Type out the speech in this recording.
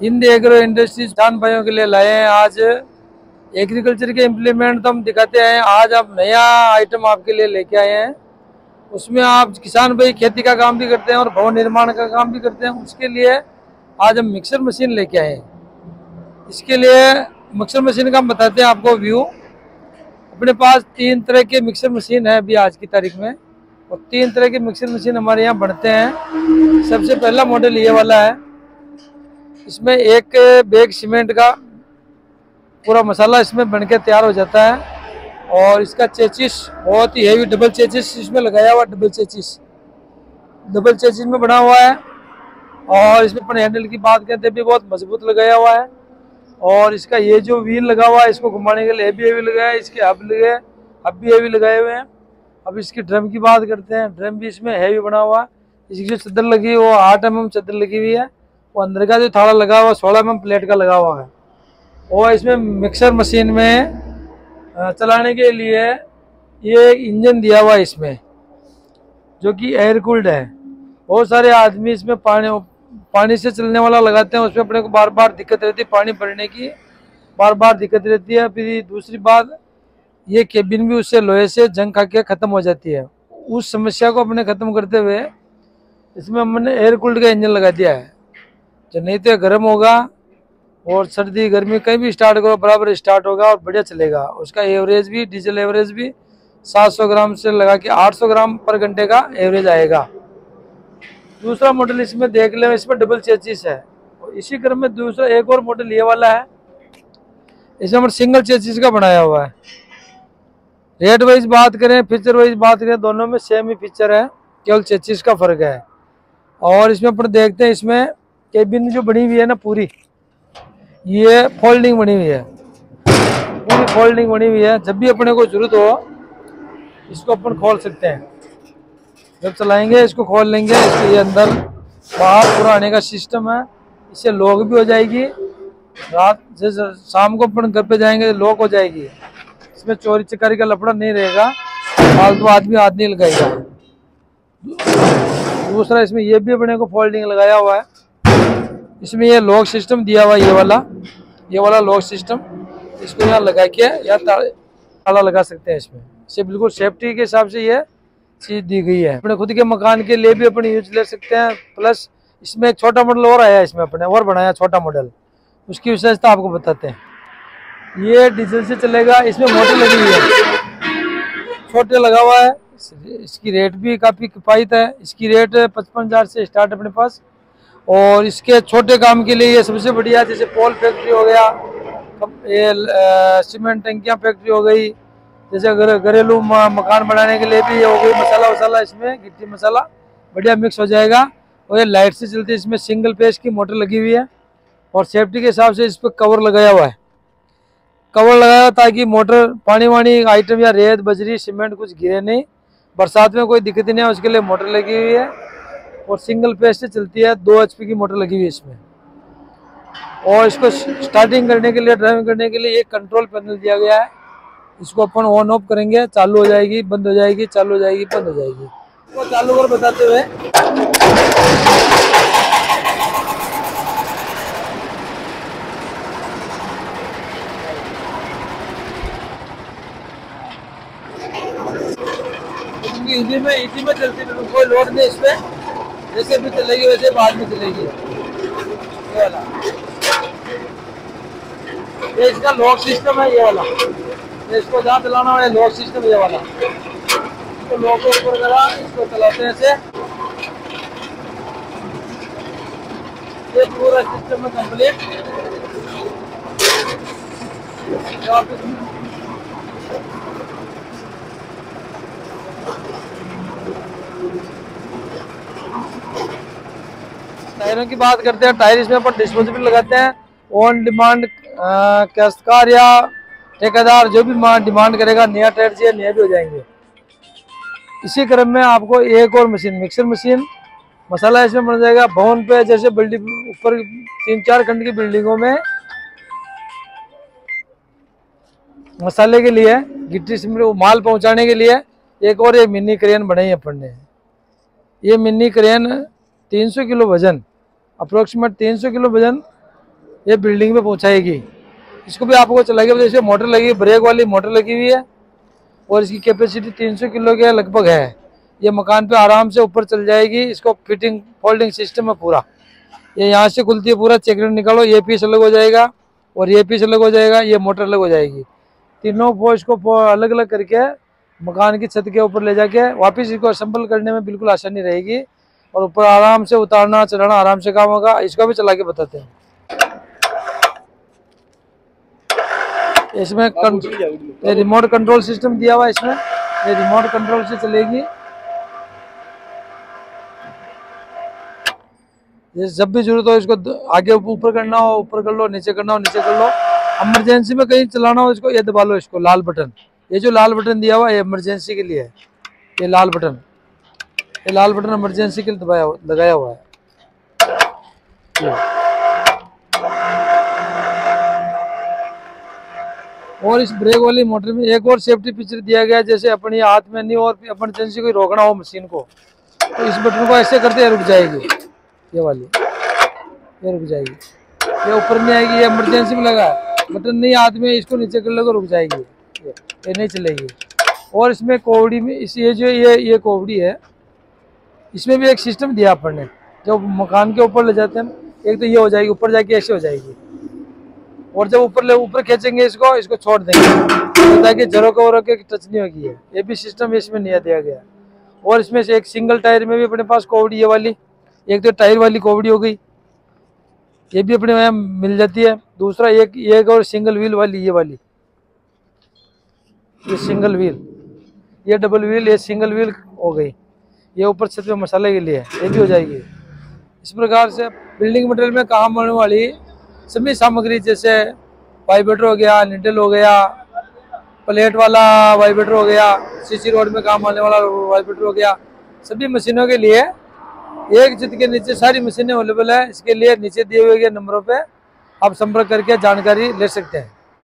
Hind agro industries किसान भाइयों के लिए लाए हैं आज। एग्रीकल्चर के इम्प्लीमेंट तो हम दिखाते हैं। आज आप नया आइटम आपके लिए लेके आए हैं। उसमें आप किसान भाई खेती का काम भी करते हैं और भवन निर्माण का काम भी करते हैं। उसके लिए आज हम मिक्सर मशीन लेके आए हैं। इसके लिए मिक्सर मशीन का हम बताते हैं आपको व्यू अपने पास तीन तरह के मिक्सर मशीन है अभी आज की तारीख में। और तीन तरह के मिक्सर मशीन हमारे यहाँ बढ़ते हैं। सबसे पहला मॉडल ये वाला है। इसमें एक बैग सीमेंट का पूरा मसाला इसमें बन के तैयार हो जाता है। और इसका चेचिस बहुत ही हैवी डबल चेचिस इसमें लगाया हुआ डबल चेचिस डबल चेचिस में बना हुआ है। और इसमें अपने हैंडल की बात करते भी बहुत मज़बूत लगाया हुआ है। और इसका ये जो व्हील लगा हुआ है, इसको घुमाने के लिए हेवी हेवी लगाया है, इसके हब लगे हब भी हैवी लगाए हुए हैं। अब इसकी ड्रम की बात करते हैं। ड्रम भी इसमें हैवी बना हुआ है। इसकी जो चद्दर लगी है, वो आठ एम चद्दर लगी हुई है। वो अंदर का जो थाड़ा लगा हुआ, सोलह एम प्लेट का लगा हुआ है। और इसमें मिक्सर मशीन में चलाने के लिए ये एक इंजन दिया हुआ है इसमें, जो कि एयर कूल्ड है। बहुत सारे आदमी इसमें पानी पानी से चलने वाला लगाते हैं, उसमें अपने को बार बार दिक्कत रहती है, पानी भरने की बार बार दिक्कत रहती है। फिर दूसरी बात, ये केबिन भी उससे लोहे से जंग खा के ख़त्म हो जाती है। उस समस्या को अपने ख़त्म करते हुए इसमें हमने एयर कूल्ड का इंजन लगा दिया है। जो नहीं तो गर्म होगा और सर्दी गर्मी कहीं भी स्टार्ट करो, बराबर स्टार्ट होगा और बढ़िया चलेगा। उसका एवरेज भी डीजल एवरेज भी 700 ग्राम से लगा के 800 ग्राम पर घंटे का एवरेज आएगा। दूसरा मॉडल इसमें देख लें, इसमें डबल चेचिस है। और इसी क्रम में दूसरा एक और मॉडल ये वाला है। इसमें हमारे सिंगल चेचिस का बनाया हुआ है। रेट वाइज बात करें फीचर वाइज बात करें, दोनों में सेम ही फीचर है, केवल चेचिस का फ़र्क है। और इसमें अपन देखते हैं, इसमें केबिन जो बनी हुई है ना पूरी, ये फोल्डिंग बनी हुई है। पूरी फोल्डिंग बनी हुई है। जब भी अपने को ज़रूरत हो, इसको अपन खोल सकते हैं। जब चलाएँगे, इसको खोल लेंगे। इसके ये अंदर बाहर पूरा आने का सिस्टम है। इससे लॉक भी हो जाएगी। रात जैसे शाम को अपन घर पे जाएँगे लॉक हो जाएगी। इसमें चोरी चकारी का लफड़ा नहीं रहेगा। फालतू आदमी हाथ नहीं लगाएगा। दूसरा, इसमें ये भी अपने को फोल्डिंग लगाया हुआ है। इसमें ये लॉक सिस्टम दिया हुआ ये वाला। ये वाला लॉक सिस्टम इसको यहाँ लगा के या ताला लगा सकते हैं इसमें। इसे बिल्कुल सेफ्टी के हिसाब से ये चीज़ दी गई है। अपने खुद के मकान के लिए भी अपने यूज़ ले सकते हैं। प्लस इसमें एक छोटा मॉडल और आया इसमें अपने, और बनाया छोटा मॉडल उसकी विशेषता आपको बताते हैं। ये डीजल से चलेगा, इसमें मोटर लगी हुई है। छोटे लगा हुआ है। इसकी रेट भी काफ़ी किफ़ायत है। इसकी रेट पचपन हज़ार से स्टार्ट अपने पास। और इसके छोटे काम के लिए ये सबसे बढ़िया, जैसे पोल फैक्ट्री हो गया ये सीमेंट टंकियाँ फैक्ट्री हो गई, जैसे अगर घरेलू मकान बनाने के लिए भी ये हो गई, मसाला वसाला इसमें, गिट्टी मसाला, बढ़िया मिक्स हो जाएगा। और ये लाइट से चलती है, इसमें सिंगल पेज की मोटर लगी हुई है और सेफ्टी के हिसाब से इस पर कवर लगाया हुआ है। कवर लगाया ताकि मोटर, पानी वानी आइटम या रेत, बजरी सीमेंट कुछ गिरे नहीं, बरसात में कोई दिक्कत नहीं है, उसके लिए मोटर लगी हुई है। और सिंगल पेज से चलती है, दो एचपी की मोटर लगी हुई है इसमें। और इसको स्टार्टिंग करने के लिए ड्राइविंग करने के लिए एक कंट्रोल पैनल दिया गया है। इसको अपन ऑन ऑफ़ करेंगे, चालू हो जाएगी, बंद हो जाएगी, चालू हो जाएगी, बंद हो जाएगी। इसको चालू कर बताते हुए। इजी में इजी में चलती कोई लोड नहीं इसमें। जैसे भी चलेगी, वैसे बाद में चलेगी। ये वाला। ये इसका लॉक सिस्टम है, ये वाला। इसको जहाँ चलाना है लॉक सिस्टम ये वाला। इसको लॉक के ऊपर करा इसको चलाते हैं ऐसे। ये पूरा सिस्टम है कंप्लीट टायरों की बात करते हैं टायर इसमें अपन डिस्पोजेबल लगाते हैं। ऑन डिमांड काश्तकार या ठेकेदार जो भी डिमांड करेगा, नया टायर चाहिए, नया भी हो जाएँगे। इसी क्रम में आपको एक और मशीन मिक्सर मशीन मसाला इसमें बन जाएगा। भवन पे जैसे बिल्डिंग ऊपर तीन चार खंड की बिल्डिंगों में मसाले के लिए, गिट्टी से माल पहुँचाने के लिए एक और ये मिनी क्रेन बनाई अपन ने। ये मिनी क्रेन 300 किलो वज़न अप्रोक्सीमेट 300 किलो वज़न ये बिल्डिंग में पहुंचाएगी। इसको भी आपको चलाएगी जैसे मोटर लगी ब्रेक वाली मोटर लगी हुई है, और इसकी कैपेसिटी 300 किलो के लगभग है। ये मकान पे आराम से ऊपर चल जाएगी, इसको फिटिंग फोल्डिंग सिस्टम है पूरा। ये यहाँ से खुलती है पूरा चेकरेट निकालो, ये पीस अलग हो जाएगा, और ये पीस अलग हो जाएगा, ये मोटर अलग हो जाएगी। तीनों पोज को अलग अलग करके मकान की छत के ऊपर ले जाके वापस इसको असम्बल करने में बिल्कुल आसानी रहेगी। और ऊपर आराम से उतारना चलाना आराम से काम होगा। इसका भी चला के बताते हैं। इसमें ये रिमोट कंट्रोल सिस्टम दिया हुआ है इसमें। ये रिमोट कंट्रोल से चलेगी। ये जब भी ज़रूरत हो इसको आगे ऊपर करना हो ऊपर कर लो नीचे करना हो नीचे कर लो। इमरजेंसी में कहीं चलाना हो इसको ये दबा लो इसको लाल बटन। ये जो लाल बटन दिया हुआ है ये इमरजेंसी के लिए है। ये लाल बटन। ये लाल बटन इमरजेंसी के लिए दबाया लगाया हुआ है। और इस ब्रेक वाली मोटर में एक और सेफ्टी फीचर दिया गया जैसे अपनी हाथ में नहीं और इमरजेंसी को रोकना हो मशीन को तो इस बटन को ऐसे करते रुक जाएगी। ये वाली। ये रुक जाएगी। ये ऊपर नहीं आएगी ये इमरजेंसी में लगा बटन नहीं हाथ में इसको नीचे कर लेगा रुक जाएगी। ये, ये नहीं चलेगी। और इसमें कोवड़ी में इस ये जो ये ये कोवड़ी है इसमें भी एक सिस्टम दिया अपन ने। जब मकान के ऊपर ले जाते हैं, एक तो ये हो जाएगी, ऊपर जाके ऐसे हो जाएगी। और जब ऊपर ले, ऊपर खींचेंगे इसको इसको छोड़ देंगे। ताकि जरो को वरो के टच नहीं होगी है ये भी सिस्टम इसमें नहीं दिया गया। और इसमें से एक सिंगल टायर में भी अपने पास कोवड़ी ये वाली, एक तो टायर वाली कोवड़ी हो गई। ये भी अपने यहाँ मिल जाती है। दूसरा एक एक और सिंगल व्हील वाली, ये वाली। ये सिंगल व्हील ये डबल व्हील ये सिंगल व्हील हो गई। ये ऊपर छत पे मसाले के लिए ये भी हो जाएगी। इस प्रकार से बिल्डिंग मटेरियल में काम होने वाली सभी सामग्री, जैसे वाइब्रेटर हो गया निडल हो गया प्लेट वाला वाइब्रेटर हो गया सीसी रोड में काम आने वाला वाइब्रेटर हो गया, सभी मशीनों के लिए एक जित के नीचे सारी मशीनें अवेलेबल है। इसके लिए नीचे दिए हुए नंबरों पे आप संपर्क करके जानकारी ले सकते हैं।